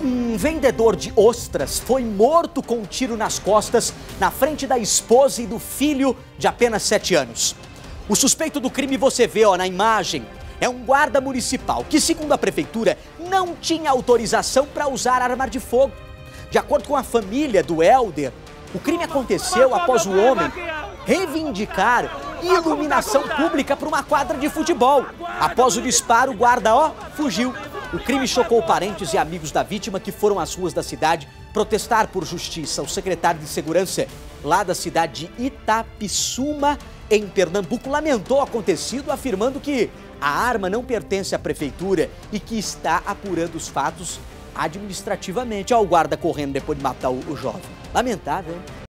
Um vendedor de ostras foi morto com um tiro nas costas na frente da esposa e do filho de apenas 7 anos. O suspeito do crime você vê ó, na imagem. É um guarda municipal que, segundo a prefeitura, não tinha autorização para usar arma de fogo. De acordo com a família do Helder, o crime aconteceu após o homem reivindicar iluminação pública para uma quadra de futebol. Após o disparo, o guarda, ó, fugiu. O crime chocou parentes e amigos da vítima que foram às ruas da cidade protestar por justiça. O secretário de Segurança lá da cidade de Itapissuma, em Pernambuco, lamentou o acontecido, afirmando que a arma não pertence à prefeitura e que está apurando os fatos administrativamente. Olha o guarda correndo depois de matar o, jovem. Lamentável, hein?